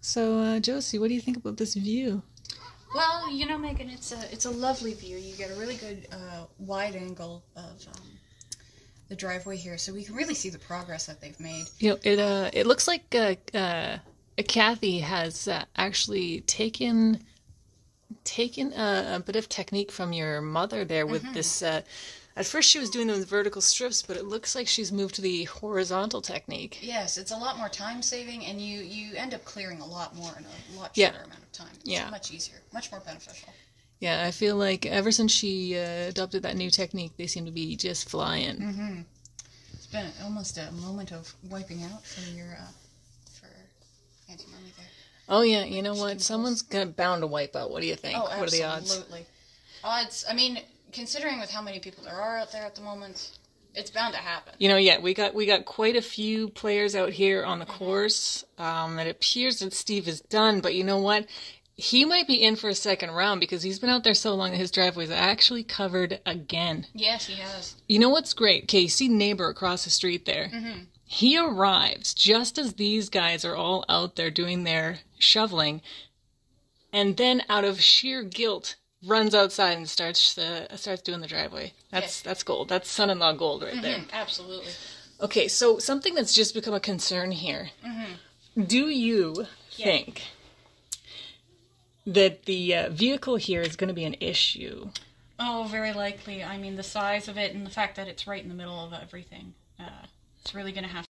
So, uh, Josie, what do you think about this view? Well, you know, Megan, it's a it's a lovely view. You get a really good uh, wide angle of um, the driveway here, so we can really see the progress that they've made. You know, it uh, it looks like uh, uh, Cathy has uh, actually taken taken a, a bit of technique from your mother there with this. At first, she was doing those vertical strips, but it looks like she's moved to the horizontal technique. Yes, it's a lot more time saving, and you you end up clearing a lot more in a lot Yeah. shorter amount of time. It's Yeah. much easier, much more beneficial. Yeah, I feel like ever since she uh, adopted that new technique, they seem to be just flying. Mm-hmm. It's been almost a moment of wiping out for your uh, for Auntie Mummy there. Oh yeah, you know what? Someone's gonna bound to wipe out. What do you think? Oh, what are the odds? absolutely. Odds. I mean, considering with how many people there are out there at the moment, it's bound to happen. You know, yeah, we got we got quite a few players out here on the course. Um, it appears that Steve is done, but you know what? He might be in for a second round because he's been out there so long that his driveway's actually covered again. Yes, he has. You know what's great? Okay, you see neighbor across the street there. He arrives just as these guys are all out there doing their shoveling, and then out of sheer guilt runs outside and starts the starts doing the driveway. That's that's gold. That's son-in-law gold right there. Mm, absolutely. Okay, so something that's just become a concern here. Do you think that the uh, vehicle here is going to be an issue? Oh, very likely. I mean, the size of it and the fact that it's right in the middle of everything. Uh, it's really going to have